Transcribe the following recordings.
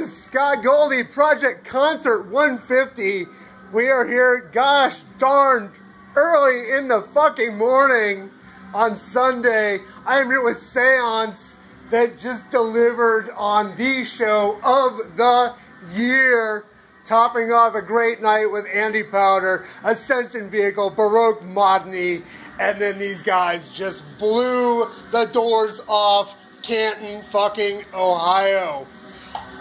is Scott Goldy Project Concert 150. We are here, gosh darn, early in the fucking morning on Sunday. I am here with Seance that just delivered on the show of the year, topping off a great night with Andy Powder, Ascension Vehicle, Baroque Modney, and then these guys just blew the doors off Canton, fucking Ohio.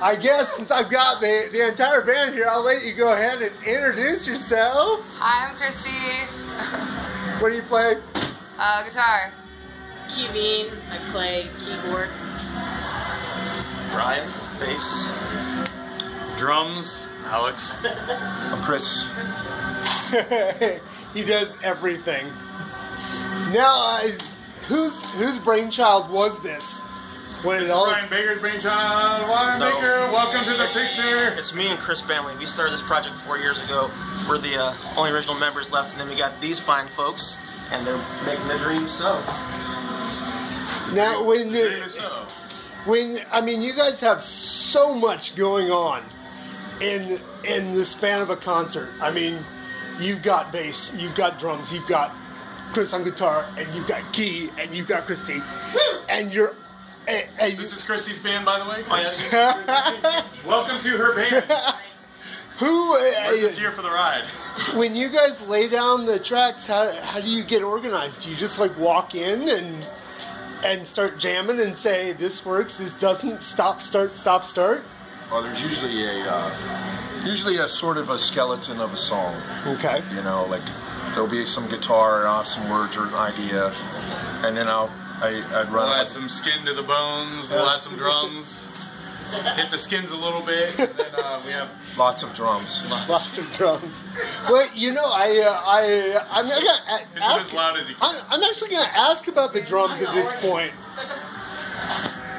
I guess since I've got the, the entire band here, I'll let you go ahead and introduce yourself. Hi, I'm Christy. What do you play? Uh, guitar. Kevin, I play keyboard. Brian, bass. Drums, Alex. I'm Chris. he does everything. Now, uh, whose whose brainchild was this? When it all Brian Baker's brainchild. Brian No. Baker, welcome to the picture. It's me and Chris Bentley. We started this project four years ago. We're the uh, only original members left, and then we got these fine folks, and they're making the dream so. now when Dream so. when I mean you guys have so much going on in in the span of a concert. I mean, you've got bass, you've got drums, you've got Chris on guitar, and you've got Key, and you've got Christy, and you're and, and you, This is Christy's band, by the way. Oh, yes. Welcome to her band. who We're just uh, here for the ride. when you guys lay down the tracks, how how do you get organized? Do you just like walk in and and start jamming and say this works, this doesn't, stop, start, stop, start? Well, there's usually a uh, usually a sort of a skeleton of a song. Okay. You know, like there'll be some guitar and some words or an idea, and then I'll I, I'd We'll add some skin to the bones. We'll add some drums. Hit the skins a little bit. And then uh, we have lots of drums. Lots of drums. Well, you know, I, uh, I, I'm not gonna ask. as loud as you I'm. I'm actually gonna ask about the drums at this point.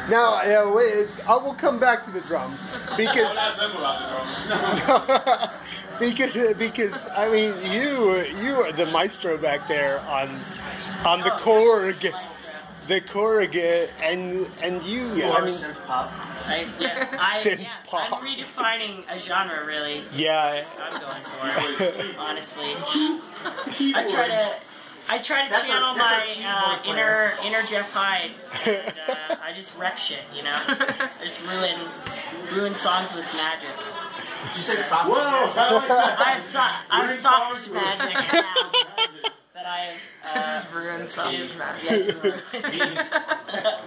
Now, uh, wait, I will come back to the drums because ask them about the drums. because because I mean you you are the maestro back there on on the Korg, the Korg, and and you. I mean, pop. I, yeah, I, Synth yeah, pop. I'm redefining a genre, really. yeah. I'm going for it, honestly. I try to, I try to channel my uh, inner inner Jeff Hyde, and uh, I just wreck shit, you know. I just ruin ruin songs with magic. You say sausage? I have, so- I have sausage magic now that I have. Uh, Just ruined sausage is- magic. yeah,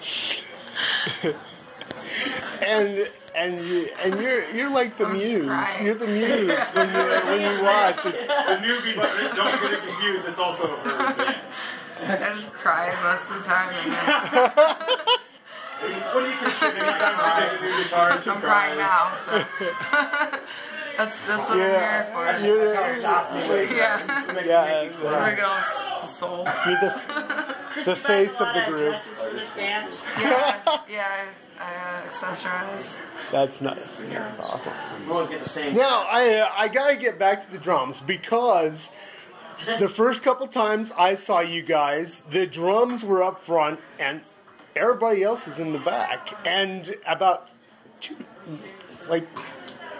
and and you, and you're you're like the I'm muse. crying. You're the muse when you when you watch. It's, The newbie, but don't get it confused. It's also a her band. I just cry most of the time. What do you consider anytime you get a new guitar? I'm crying now, so that's that's what yeah, I'm here you're, for. Yeah, yeah. so we get all s- the soul. You're the, The face of the group. dresses for this band. Yeah, yeah. I, I uh, accessorize. that's nice. Yeah. That's awesome. We always get the same. Now I uh, I gotta get back to the drums because the first couple times I saw you guys, the drums were up front and everybody else was in the back. And about two, like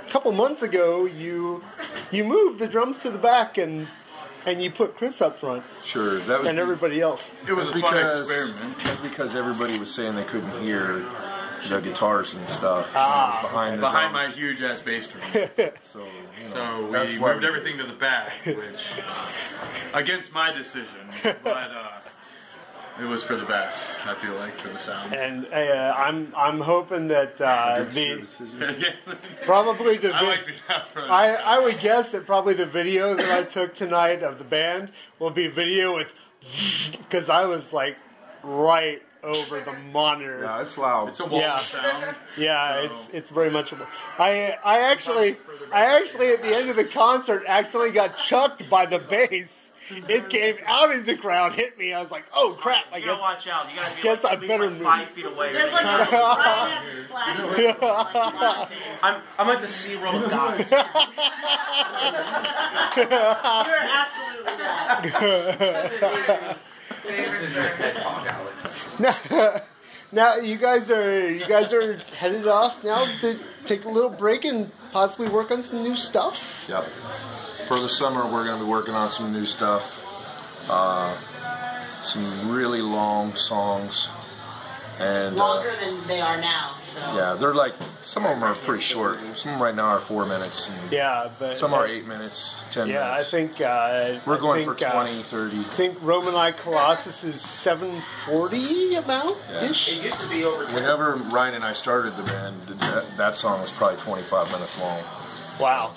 a couple months ago, you you moved the drums to the back and and you put Chris up front Sure, that was and everybody else. It was a fun because experiment. That's because everybody was saying they couldn't hear the guitars and stuff Ah. It was behind the Behind my huge ass bass drum. So, you know, So we why moved everything to the back, which against my decision, but uh, it was for the best. I feel like for the sound. And uh, I'm I'm hoping that uh, the probably the I like being. I, I would guess that probably the video that I took tonight of the band will be video with because I was like right over the monitor. Yeah, it's loud. it's a wall Yeah. sound. Yeah, So- it's it's very much. A, I I actually I actually at the end of the concert accidentally got chucked by the bass. It mm-hmm. came out of the crowd, hit me. I was like, oh crap! I You gotta guess. watch out. You gotta be Guess like, I at least better like move. five feet away. There's like a Brian has a splash. Like, a lot of things. I'm, I'm like the Sea World of God. You're absolutely right. Favorite trick. now, now you guys are you guys are headed off now to take a little break and possibly work on some new stuff. Yep. For the summer, we're going to be working on some new stuff. Uh, some really long songs. And uh, Longer than they are now. So. yeah, they're like some of them are pretty short. Some right now are four minutes. And Yeah, but Some are eight minutes, ten Yeah, I think uh, we're going think, for uh, 30. I think Roman Eye Colossus is 740 amount ish. It used to be over. Whenever Ryan and I started the band, that, that song was probably 25 minutes long. Wow.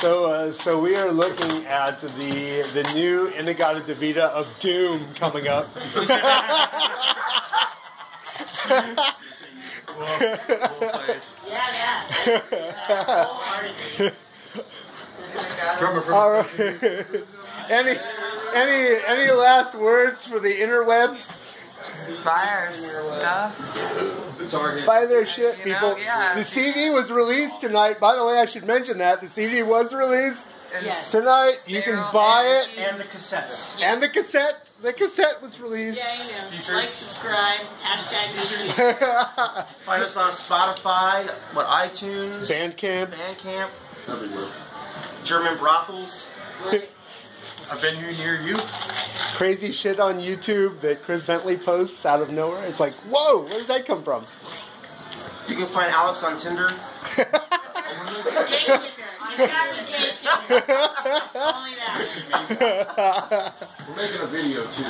So, uh, so we are looking at the the new In-A-Gadda-Da-Vida of Doom coming up. Well, well. Yeah. Yeah, wholeheartedly. Drummer from All right. any any any last words for the interwebs? Just buy our stuff. Buy their shit, You know, people. yeah. The CD was released tonight. By the way, I should mention that the CD was released And Yes. tonight. You can Sterile buy it, energy. And the cassettes. and the cassette. The cassette was released. Yeah, you know. Like, subscribe, hashtag YouTube. Find us on Spotify, what iTunes, Bandcamp. Bandcamp, everywhere. German brothels. A venue near you. crazy shit on YouTube that Chris Bentley posts out of nowhere. It's like, whoa, where did that come from? You can find Alex on Tinder. Gay ticker. You got some gay ticker. Only that. We're making a video too.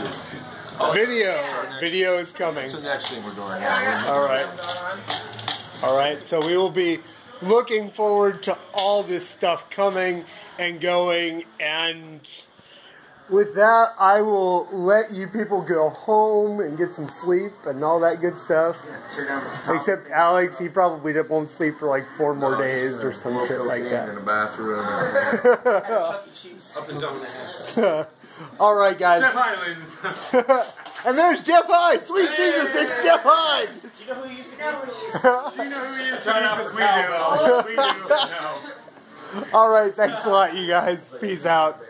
Oh, video, video is coming. That's the next thing we're doing. Yeah, I got now. some All right. stuff going on. All right, so we will be looking forward to all this stuff coming and going. And with that, I will let you people go home and get some sleep and all that good stuff. Except Alex, he probably won't sleep for like four more days or some shit like that. In that. the bathroom. Up and down the house. all right, guys. Jeff Hyde, and there's Jeff Hyde. Sweet Jesus, it's Jeff Hyde. You know who he used to be? Do you know who he is? Shout out for. We do. We do. All right, thanks a lot, you guys. Peace out.